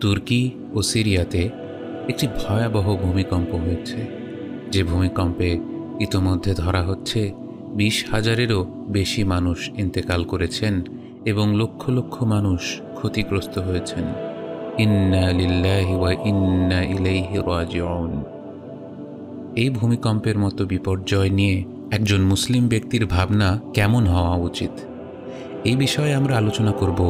তুর্কি ও সিরিয়াতে একটি ভয়াবহ ভূমিকম্প হয়েছে, যে ভূমিকম্পে ইতোমধ্যে ধরা হচ্ছে বিশ হাজারেরও বেশি মানুষ ইন্তেকাল করেছেন এবং লক্ষ লক্ষ মানুষ ক্ষতিগ্রস্ত হয়েছেন। ইন্না ইন্না এই ভূমিকম্পের মতো বিপর্যয় নিয়ে একজন মুসলিম ব্যক্তির ভাবনা কেমন হওয়া উচিত? এই বিষয়ে আমরা আলোচনা করব,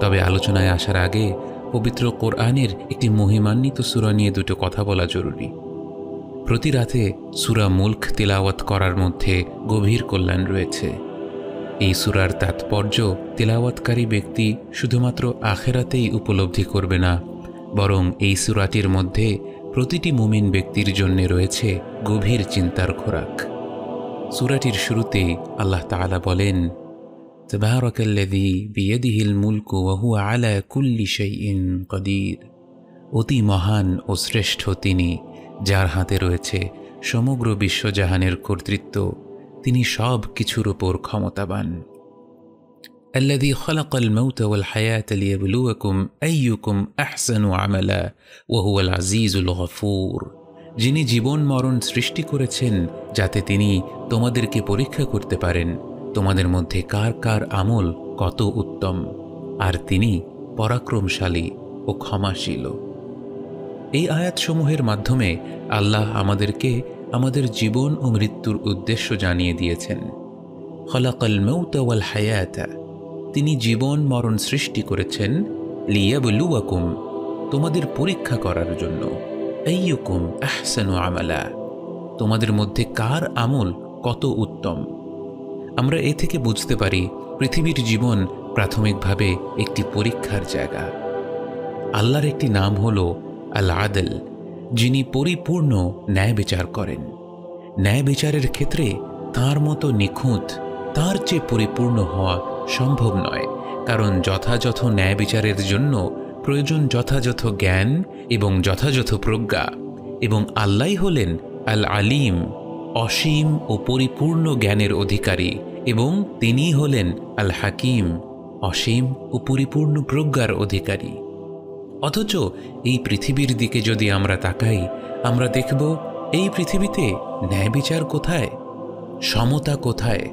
তবে আলোচনায় আসার আগে পবিত্র কোরআনের একটি মহিমান্বিত সুরা নিয়ে দুটো কথা বলা জরুরি। প্রতি রাতে সুরা মুল্ক তেলাওয়াত করার মধ্যে গভীর কল্যাণ রয়েছে। এই সুরার তাৎপর্য তেলাওয়াতকারী ব্যক্তি শুধুমাত্র আখেরাতেই উপলব্ধি করবে না, বরং এই সুরাটির মধ্যে প্রতিটি মুমিন ব্যক্তির জন্য রয়েছে গভীর চিন্তার খোরাক। সুরাটির শুরুতে আল্লাহ তাআলা বলেন تبارك الذي بيده الملك وهو على كل شيء قدير অতি মহান ও শ্রেষ্ঠ তিনি যার হাতে রয়েছে সমগ্র বিশ্বজাহানের কর্তৃত্ব তিনি সব কিছুর ওপর ক্ষমতাবান الذي خلق الموت والحياة ليبلوكم أيكم أحسن عملا وهو العزيز الغفور যিনি জীবন মরণ সৃষ্টি করেছেন যাতে তিনি তোমাদেরকে পরীক্ষা করতে পারেন তোমাদের মধ্যে কার কার আমল কত উত্তম, আর তিনি পরাক্রমশালী ও ক্ষমাশীল। এই আয়াতসমূহের মাধ্যমে আল্লাহ আমাদেরকে আমাদের জীবন ও মৃত্যুর উদ্দেশ্য জানিয়ে দিয়েছেন। খলাকাল মৌতা ওয়াল হায়াতা, তিনি জীবন মরণ সৃষ্টি করেছেন, লিয়াবলুয়াকুম, তোমাদের পরীক্ষা করার জন্য। এইয়ুকুম আহসানু আমালা, তোমাদের মধ্যে কার আমল কত উত্তম? আমরা এ থেকে বুঝতে পারি পৃথিবীর জীবন প্রাথমিকভাবে একটি পরীক্ষার জায়গা। আল্লাহর একটি নাম হল আল আদল যিনি পরিপূর্ণ ন্যায় বিচার করেন। ন্যায় বিচারের ক্ষেত্রে তার মতো নিখুঁত, তার চেয়ে পরিপূর্ণ হওয়া সম্ভব নয়, কারণ যথাযথ ন্যায় বিচারের জন্য প্রয়োজন যথাযথ জ্ঞান এবং যথাযথ প্রজ্ঞা, এবং আল্লাহ হলেন আল আলিম অসীম ও পরিপূর্ণ জ্ঞানের অধিকারী এবং তিনি হলেন আল হাকিম অসীম ও পরিপূর্ণ প্রজ্ঞার অধিকারী। অথচ এই পৃথিবীর দিকে যদি আমরা তাকাই, আমরা দেখব এই পৃথিবীতে ন্যায় বিচার কোথায়? সমতা কোথায়?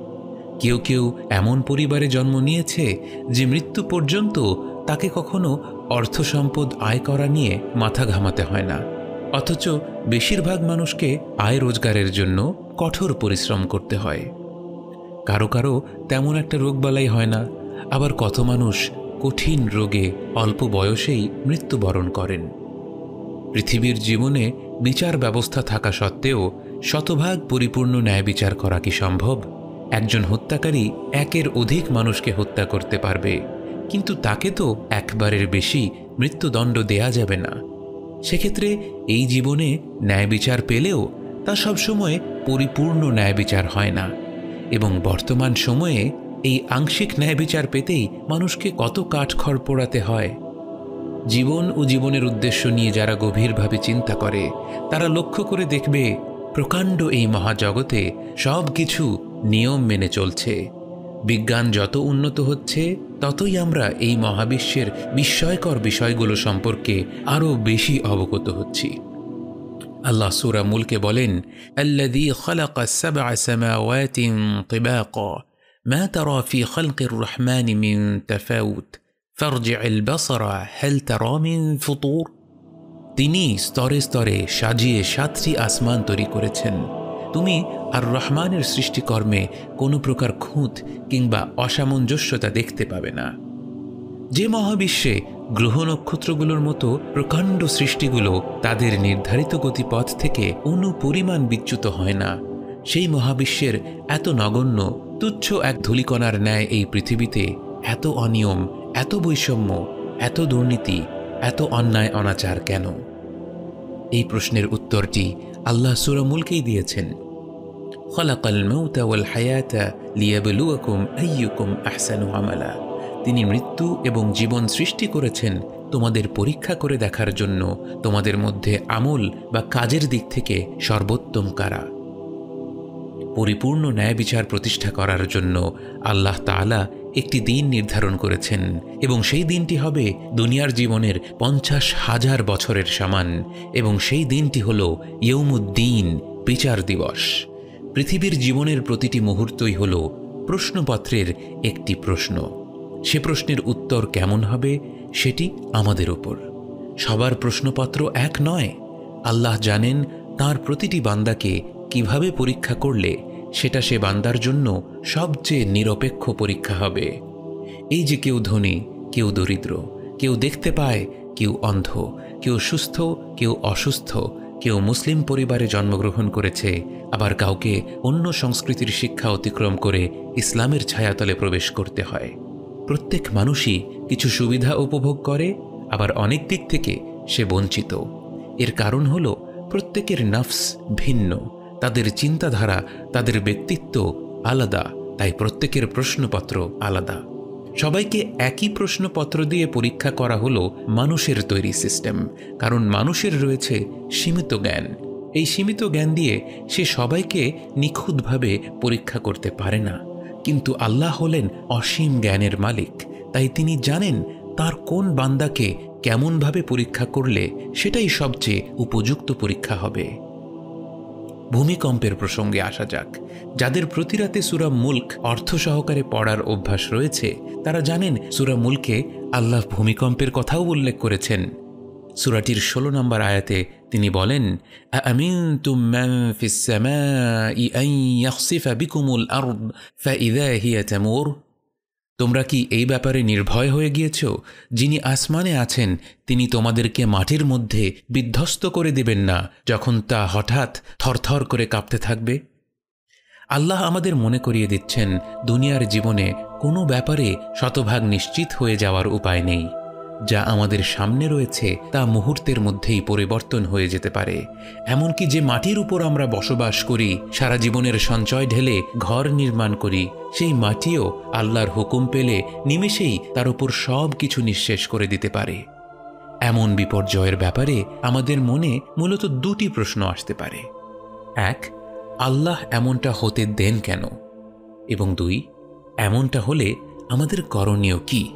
কেউ কেউ এমন পরিবারে জন্ম নিয়েছে যে মৃত্যু পর্যন্ত তাকে কখনো অর্থ সম্পদ আয় করা নিয়ে মাথা ঘামাতে হয় না। অথচ বেশিরভাগ মানুষকে আয় রোজগারের জন্য কঠোর পরিশ্রম করতে হয়। কারও কারও তেমন একটা রোগবালাই হয় না, আবার কত মানুষ কঠিন রোগে অল্প বয়সেই মৃত্যুবরণ করেন। পৃথিবীর জীবনে বিচার ব্যবস্থা থাকা সত্ত্বেও শতভাগ পরিপূর্ণ ন্যায় বিচার করা কি সম্ভব? একজন হত্যাকারী একের অধিক মানুষকে হত্যা করতে পারবে, কিন্তু তাকে তো একবারের বেশি মৃত্যুদণ্ড দেয়া যাবে না। সেক্ষেত্রে এই জীবনে ন্যায় বিচার পেলেও তা সবসময় পরিপূর্ণ ন্যায় বিচার হয় না। এবং বর্তমান সময়ে এই আংশিক ন্যায় বিচার পেতেই মানুষকে কত কাঠখড় পোড়াতে হয়। জীবন ও জীবনের উদ্দেশ্য নিয়ে যারা গভীরভাবে চিন্তা করে, তারা লক্ষ্য করে দেখবে, প্রকাণ্ড এই মহাজগতে সব কিছু নিয়ম মেনে চলছে। বিজ্ঞান যত উন্নত হচ্ছে ততই আমরা এই মহাবিশ্বের বিস্ময়কর বিষয়গুলো সম্পর্কে আরও বেশি অবগত হচ্ছি আল্লাহ সুরা মুলকে বলেন الذي خلق السبع سماوات طباقا ما ترى في خلق الرحمن من تفاوت فارجع البصر هل ترى من فطور তিনি স্তরে স্তরে সাজিয়ে সাতটি আসমান তৈরি করেছেন তুমি আর রহমানের সৃষ্টিকর্মে কোনো প্রকার খুঁত কিংবা অসামঞ্জস্যতা দেখতে পাবে না। যে মহাবিশ্বে গ্রহ নক্ষত্রগুলোর মতো প্রকাণ্ড সৃষ্টিগুলো তাদের নির্ধারিত গতিপথ থেকে অনুপরিমাণ বিচ্যুত হয় না, সেই মহাবিশ্বের এত নগণ্য, তুচ্ছ এক ধূলিকণার ন্যায় এই পৃথিবীতে এত অনিয়ম, এত বৈষম্য, এত দুর্নীতি, এত অন্যায় অনাচার কেন? এই প্রশ্নের উত্তরটি আল্লাহ সুরামুলকেই দিয়েছেন। খলাক আল মৌতা ওয়াল হায়াতা লিয়াবলুয়াকুম আইয়ুকুম আহসানু আমালা তিনি মৃত্যু এবং জীবন সৃষ্টি করেছেন তোমাদের পরীক্ষা করে দেখার জন্য। তোমাদের মধ্যে আমল বা কাজের দিক থেকে সর্বোত্তম কারা? পরিপূর্ণ ন্যায় বিচার প্রতিষ্ঠা করার জন্য আল্লাহ তালা একটি দিন নির্ধারণ করেছেন এবং সেই দিনটি হবে দুনিয়ার জীবনের পঞ্চাশ হাজার বছরের সমান এবং সেই দিনটি হল ইয়ৌমুদ্দিন বিচার দিবস। পৃথিবীর জীবনের প্রতিটি মুহূর্তই হল প্রশ্নপত্রের একটি প্রশ্ন। সে প্রশ্নের উত্তর কেমন হবে সেটি আমাদের ওপর। সবার প্রশ্নপত্র এক নয়। আল্লাহ জানেন তার প্রতিটি বান্দাকে কীভাবে পরীক্ষা করলে সেটা সে বান্দার জন্য সবচেয়ে নিরপেক্ষ পরীক্ষা হবে। এই যে কেউ ধনী, কেউ দরিদ্র, কেউ দেখতে পায়, কেউ অন্ধ, কেউ সুস্থ, কেউ অসুস্থ কেউ মুসলিম পরিবারে জন্মগ্রহণ করেছে, আবার কাউকে অন্য সংস্কৃতির শিক্ষা অতিক্রম করে ইসলামের ছায়াতলে প্রবেশ করতে হয়। প্রত্যেক মানুষই কিছু সুবিধা উপভোগ করে, আবার অনেক দিক থেকে সে বঞ্চিত। এর কারণ হল, প্রত্যেকের নফস ভিন্ন, তাদের চিন্তাধারা, তাদের ব্যক্তিত্ব আলাদা, তাই প্রত্যেকের প্রশ্নপত্র আলাদা। সবাইকে একই প্রশ্নপত্র দিয়ে পরীক্ষা করা হলো মানুষের তৈরি সিস্টেম, কারণ মানুষের রয়েছে সীমিত জ্ঞান। এই সীমিত জ্ঞান দিয়ে সে সবাইকে নিখুঁতভাবে পরীক্ষা করতে পারে না। কিন্তু আল্লাহ হলেন অসীম জ্ঞানের মালিক, তাই তিনি জানেন তার কোন বান্দাকে কেমনভাবে পরীক্ষা করলে সেটাই সবচেয়ে উপযুক্ত পরীক্ষা হবে। ভূমিকম্পের প্রসঙ্গে আসা যাক। যাদের প্রতি রাতে সুরা মুল্ক অর্থ সহকারে পড়ার অভ্যাস রয়েছে, তারা জানেন সুরা মুলকে আল্লাহ ভূমিকম্পের কথাও উল্লেখ করেছেন। সুরাটির ষোলো নম্বর আয়াতে তিনি বলেন আমিন তোমরা কি এই ব্যাপারে নির্ভয় হয়ে গিয়েছ? যিনি আসমানে আছেন, তিনি তোমাদেরকে মাটির মধ্যে বিধ্বস্ত করে দেবেন না, যখন তা হঠাৎ থরথর করে কাঁপতে থাকবে? আল্লাহ আমাদের মনে করিয়ে দিচ্ছেন, দুনিয়ার জীবনে কোনো ব্যাপারে শতভাগ নিশ্চিত হয়ে যাওয়ার উপায় নেই। যা আমাদের সামনে রয়েছে তা মুহূর্তের মধ্যেই পরিবর্তন হয়ে যেতে পারে। এমনকি যে মাটির উপর আমরা বসবাস করি, সারা জীবনের সঞ্চয় ঢেলে ঘর নির্মাণ করি, সেই মাটিও আল্লাহর হুকুম পেলে নিমেষেই তার উপর সব কিছু নিঃশেষ করে দিতে পারে। এমন বিপর্যয়ের ব্যাপারে আমাদের মনে মূলত দুটি প্রশ্ন আসতে পারে। এক, আল্লাহ এমনটা হতে দেন কেন? এবং দুই, এমনটা হলে আমাদের করণীয় কী?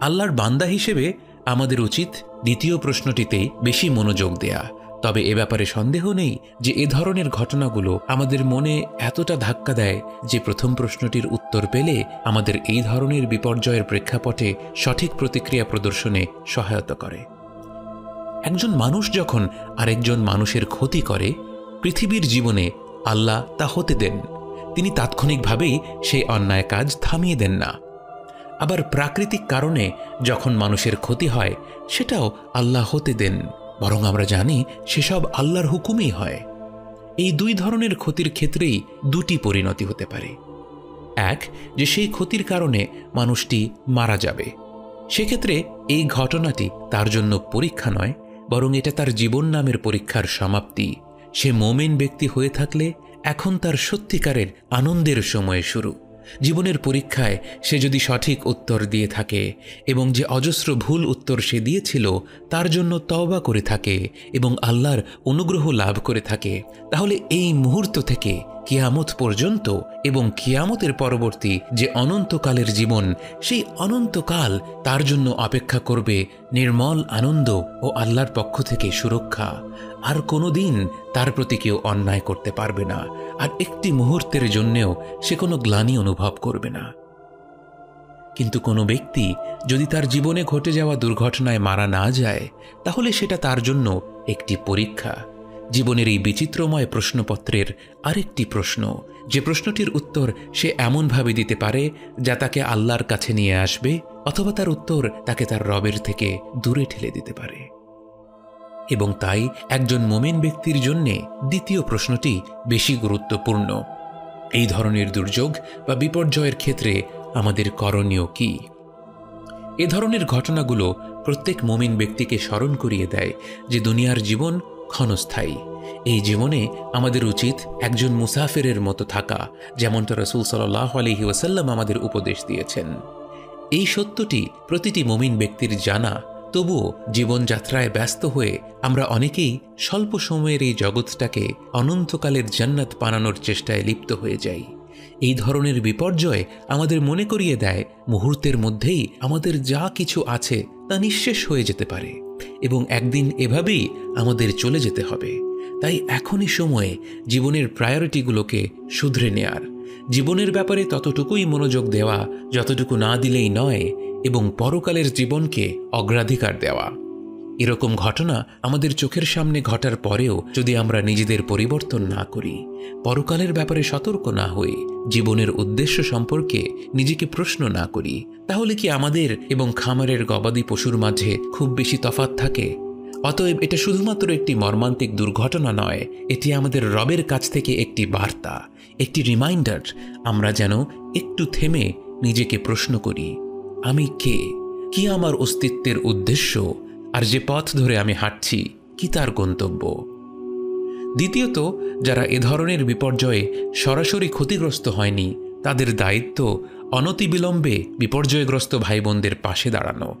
আল্লাহর বান্দা হিসেবে আমাদের উচিত দ্বিতীয় প্রশ্নটিতেই বেশি মনোযোগ দেয়া। তবে এ ব্যাপারে সন্দেহ নেই যে এ ধরনের ঘটনাগুলো আমাদের মনে এতটা ধাক্কা দেয় যে প্রথম প্রশ্নটির উত্তর পেলে আমাদের এই ধরনের বিপর্যয়ের প্রেক্ষাপটে সঠিক প্রতিক্রিয়া প্রদর্শনে সহায়তা করে। একজন মানুষ যখন আরেকজন মানুষের ক্ষতি করে, পৃথিবীর জীবনে আল্লাহ তা হতে দেন। তিনি তাৎক্ষণিকভাবেই সেই অন্যায় কাজ থামিয়ে দেন না। আবার প্রাকৃতিক কারণে যখন মানুষের ক্ষতি হয়, সেটাও আল্লাহ হতে দেন। বরং আমরা জানি সেসব আল্লাহর হুকুমই হয়। এই দুই ধরনের ক্ষতির ক্ষেত্রেই দুটি পরিণতি হতে পারে। এক, যে সেই ক্ষতির কারণে মানুষটি মারা যাবে। সেক্ষেত্রে এই ঘটনাটি তার জন্য পরীক্ষা নয়, বরং এটা তার জীবন নামের পরীক্ষার সমাপ্তি। সে মোমেন ব্যক্তি হয়ে থাকলে এখন তার সত্যিকারের আনন্দের সময় শুরু। জীবনের পরীক্ষায় সে যদি সঠিক উত্তর দিয়ে থাকে এবং যে অজস্র ভুল উত্তর সে দিয়েছিল, তার জন্য তওবা করে থাকে এবং আল্লাহর অনুগ্রহ লাভ করে থাকে, তাহলে এই মুহূর্ত থেকে কিয়ামত পর্যন্ত এবং কিয়ামতের পরবর্তী যে অনন্তকালের জীবন, সেই অনন্তকাল তার জন্য অপেক্ষা করবে নির্মল আনন্দ ও আল্লাহর পক্ষ থেকে সুরক্ষা। আর কোনো দিন তার প্রতি কেউ অন্যায় করতে পারবে না। আর একটি মুহূর্তের জন্যেও সে কোনো গ্লানি অনুভব করবে না। কিন্তু কোনো ব্যক্তি যদি তার জীবনে ঘটে যাওয়া দুর্ঘটনায় মারা না যায়, তাহলে সেটা তার জন্য একটি পরীক্ষা। জীবনের এই বিচিত্রময় প্রশ্নপত্রের আরেকটি প্রশ্ন, যে প্রশ্নটির উত্তর সে এমনভাবে দিতে পারে যা তাকে আল্লাহর কাছে নিয়ে আসবে অথবা তার উত্তর তাকে তার রবের থেকে দূরে ঠেলে দিতে পারে। এবং তাই একজন মোমেন ব্যক্তির জন্যে দ্বিতীয় প্রশ্নটি বেশি গুরুত্বপূর্ণ। এই ধরনের দুর্যোগ বা বিপর্যয়ের ক্ষেত্রে আমাদের করণীয় কি? এ ধরনের ঘটনাগুলো প্রত্যেক মোমিন ব্যক্তিকে স্মরণ করিয়ে দেয় যে দুনিয়ার জীবন ক্ষণস্থায়ী। এই জীবনে আমাদের উচিত একজন মুসাফিরের মতো থাকা, যেমনটা রসুল সাল্লাহ আলহি ওসাল্লাম আমাদের উপদেশ দিয়েছেন। এই সত্যটি প্রতিটি মমিন ব্যক্তির জানা তবুও জীবনযাত্রায় ব্যস্ত হয়ে আমরা অনেকেই স্বল্প সময়ের এই জগৎটাকে অনন্তকালের জান্নাত বানানোর চেষ্টায় লিপ্ত হয়ে যাই। এই ধরনের বিপর্যয় আমাদের মনে করিয়ে দেয়, মুহূর্তের মধ্যেই আমাদের যা কিছু আছে তা নিঃশেষ হয়ে যেতে পারে এবং একদিন এভাবেই আমাদের চলে যেতে হবে। তাই এখনই সময়ে জীবনের প্রায়োরিটিগুলোকে শুধরে নেয়ার। জীবনের ব্যাপারে ততটুকুই মনোযোগ দেওয়া যতটুকু না দিলেই নয় এবং পরকালের জীবনকে অগ্রাধিকার দেওয়া। এরকম ঘটনা আমাদের চোখের সামনে ঘটার পরেও যদি আমরা নিজেদের পরিবর্তন না করি, পরকালের ব্যাপারে সতর্ক না হয়ে জীবনের উদ্দেশ্য সম্পর্কে নিজেকে প্রশ্ন না করি, তাহলে কি আমাদের এবং খামারের গবাদি পশুর মাঝে খুব বেশি তফাত থাকে? অতএব এটা শুধুমাত্র একটি মর্মান্তিক দুর্ঘটনা নয়, এটি আমাদের রবের কাছ থেকে একটি বার্তা, একটি রিমাইন্ডার, আমরা যেন একটু থেমে নিজেকে প্রশ্ন করি। আমি কে? কি আমার অস্তিত্বের উদ্দেশ্য? আর যে পথ ধরে আমি হাঁটছি, কি তার গন্তব্য? দ্বিতীয়ত, যারা এ ধরনের বিপর্যয়ে সরাসরি ক্ষতিগ্রস্ত হয়নি, তাদের দায়িত্ব অনতিবিলম্বে বিপর্যয়গ্রস্ত ভাই বোনদের পাশে দাঁড়ানো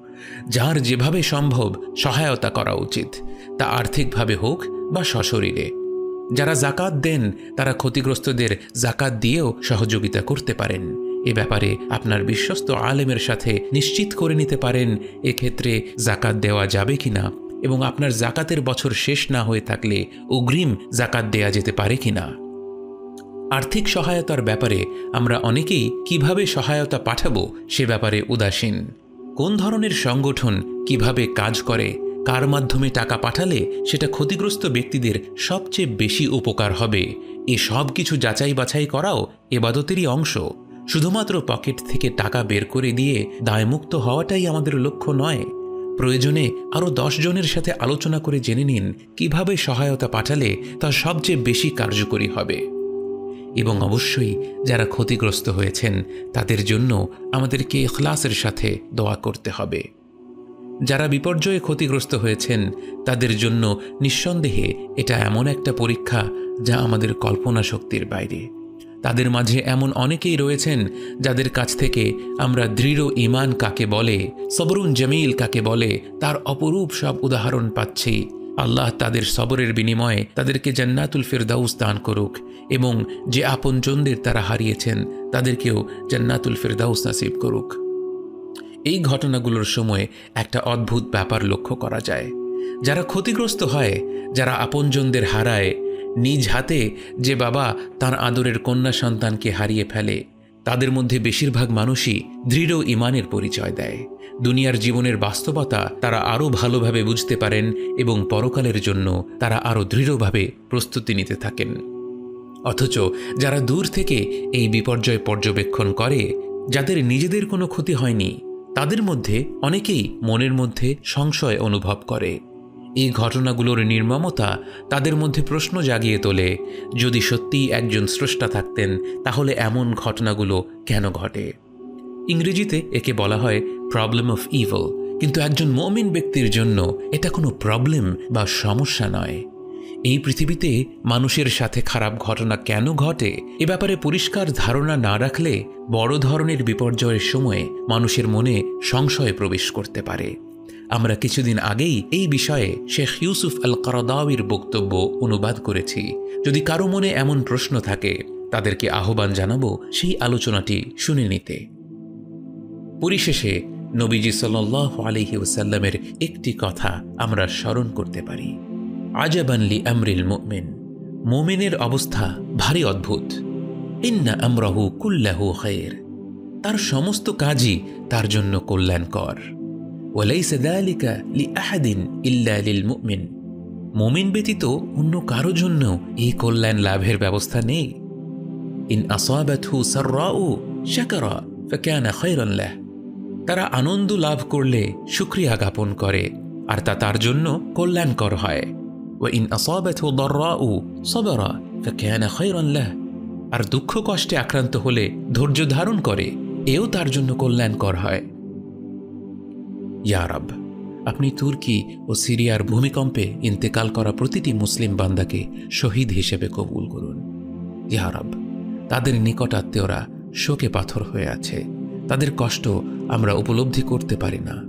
যার যেভাবে সম্ভব সহায়তা করা উচিত, তা আর্থিকভাবে হোক বা সশরীরে। যারা জাকাত দেন, তারা ক্ষতিগ্রস্তদের জাকাত দিয়েও সহযোগিতা করতে পারেন। এ ব্যাপারে আপনার বিশ্বস্ত আলেমের সাথে নিশ্চিত করে নিতে পারেন এক্ষেত্রে জাকাত দেওয়া যাবে কিনা এবং আপনার জাকাতের বছর শেষ না হয়ে থাকলে অগ্রিম জাকাত দেয়া যেতে পারে কিনা আর্থিক সহায়তার ব্যাপারে আমরা অনেকেই কীভাবে সহায়তা পাঠাবো সে ব্যাপারে উদাসীন। কোন ধরনের সংগঠন কীভাবে কাজ করে, কার মাধ্যমে টাকা পাঠালে সেটা ক্ষতিগ্রস্ত ব্যক্তিদের সবচেয়ে বেশি উপকার হবে, এ সব কিছু যাচাই বাছাই করাও এবাদতেরই অংশ। শুধুমাত্র পকেট থেকে টাকা বের করে দিয়ে দায়মুক্ত হওয়াটাই আমাদের লক্ষ্য নয়। প্রয়োজনে আরও জনের সাথে আলোচনা করে জেনে নিন, কীভাবে সহায়তা পাঠালে তা সবচেয়ে বেশি কার্যকরী হবে। এবং অবশ্যই যারা ক্ষতিগ্রস্ত হয়েছেন, তাদের জন্য আমাদেরকে ইখলাসের সাথে দোয়া করতে হবে। যারা বিপর্যয়ে ক্ষতিগ্রস্ত হয়েছেন, তাদের জন্য নিঃসন্দেহে এটা এমন একটা পরীক্ষা যা আমাদের কল্পনা শক্তির বাইরে। তাদের মাঝে এমন অনেকেই রয়েছেন যাদের কাছ থেকে আমরা দৃঢ় ইমান কাকে বলে, সবরুন জমিল কাকে বলে, তার অপরূপ সব উদাহরণ পাচ্ছি। আল্লাহ তাদের সবরের বিনিময়ে তাদেরকে জান্নাতুল ফেরদাউস দান করুক এবং যে আপনজনদের তারা হারিয়েছেন তাদেরকেও জান্নাতুল ফেরদাউস নাসিব করুক। এই ঘটনাগুলোর সময় একটা অদ্ভুত ব্যাপার লক্ষ্য করা যায়। যারা ক্ষতিগ্রস্ত হয়, যারা আপনজনদের হারায় নিজ হাতে যে বাবা তার আদরের কন্যা সন্তানকে হারিয়ে ফেলে, তাদের মধ্যে বেশিরভাগ মানুষই দৃঢ় ইমানের পরিচয় দেয়। দুনিয়ার জীবনের বাস্তবতা তারা আরও ভালোভাবে বুঝতে পারেন এবং পরকালের জন্য তারা আরও দৃঢ়ভাবে প্রস্তুতি নিতে থাকেন। অথচ যারা দূর থেকে এই বিপর্যয় পর্যবেক্ষণ করে, যাদের নিজেদের কোনো ক্ষতি হয়নি, তাদের মধ্যে অনেকেই মনের মধ্যে সংশয় অনুভব করে। এই ঘটনাগুলোর নির্মমতা তাদের মধ্যে প্রশ্ন জাগিয়ে তোলে, যদি সত্যিই একজন স্রষ্টা থাকতেন, তাহলে এমন ঘটনাগুলো কেন ঘটে? ইংরেজিতে একে বলা হয় প্রবলেম অফ ইভল কিন্তু একজন মমিন ব্যক্তির জন্য এটা কোনো প্রবলেম বা সমস্যা নয়। এই পৃথিবীতে মানুষের সাথে খারাপ ঘটনা কেন ঘটে, এ ব্যাপারে পরিষ্কার ধারণা না রাখলে বড় ধরনের বিপর্যয়ের সময়ে মানুষের মনে সংশয় প্রবেশ করতে পারে। আমরা কিছুদিন আগেই এই বিষয়ে শেখ ইউসুফ আল কারদাউির বক্তব্য অনুবাদ করেছি। যদি কারও মনে এমন প্রশ্ন থাকে, তাদেরকে আহ্বান জানাব সেই আলোচনাটি শুনে নিতে। পরিশেষে নবীজি সাল্লাহ আলহি ওসাল্লামের একটি কথা আমরা স্মরণ করতে পারি। আজাবানলি আমরিল মোমেন, মোমেনের অবস্থা ভারী অদ্ভুত। ইন্না আমরাহু কুল্লাহু খায়ের তার সমস্ত কাজই তার জন্য কল্যাণকর। ওয়ালাইসা দালিকা লি আহাদিন ইল্লা লিল মুমিন মুমিন ব্যতীত অন্য কারও জন্য এই কল্যাণ লাভের ব্যবস্থা নেই। ইন আসাবাতহু সাররাউ শাকারা ফাকানা খায়রান লাহ তারা আনন্দ লাভ করলে শুকরিয়া জ্ঞাপন করে, আর তা তার জন্য কল্যাণকর হয়। ও ইন আসাবাতহু দাররাউ সাবারা ফাকানা খায়রান লাহ আর দুঃখ কষ্টে আক্রান্ত হলে ধৈর্য ধারণ করে, এও তার জন্য কল্যাণকর হয়। ইয়ারব আপনি তুর্কি ও সিরিয়ার ভূমিকম্পে ইন্তেকাল করা প্রতিটি মুসলিম বান্দাকে শহীদ হিসেবে কবুল করুন। ইয়ারব তাদের নিকটাত্মীয়রা শোকে পাথর হয়ে আছে। তাদের কষ্ট আমরা উপলব্ধি করতে পারি না।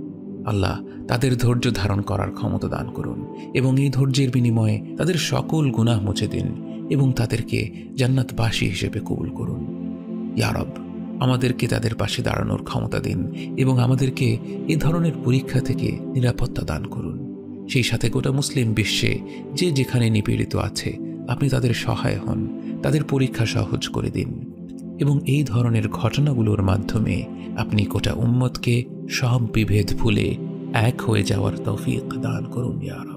আল্লাহ তাদের ধৈর্য ধারণ করার ক্ষমতা দান করুন এবং এই ধৈর্যের বিনিময়ে তাদের সকল গুনাহ মুছে দিন এবং তাদেরকে জান্নাতবাসী হিসেবে কবুল করুন। ইয়ারব আমাদেরকে তাদের পাশে দাঁড়ানোর ক্ষমতা দিন এবং আমাদেরকে এ ধরনের পরীক্ষা থেকে নিরাপত্তা দান করুন। সেই সাথে গোটা মুসলিম বিশ্বে যে যেখানে নিপীড়িত আছে, আপনি তাদের সহায় হন, তাদের পরীক্ষা সহজ করে দিন এবং এই ধরনের ঘটনাগুলোর মাধ্যমে আপনি গোটা উম্মতকে সব বিভেদ ভুলে এক হয়ে যাওয়ার তৌফিক দান করুন ইয়ারব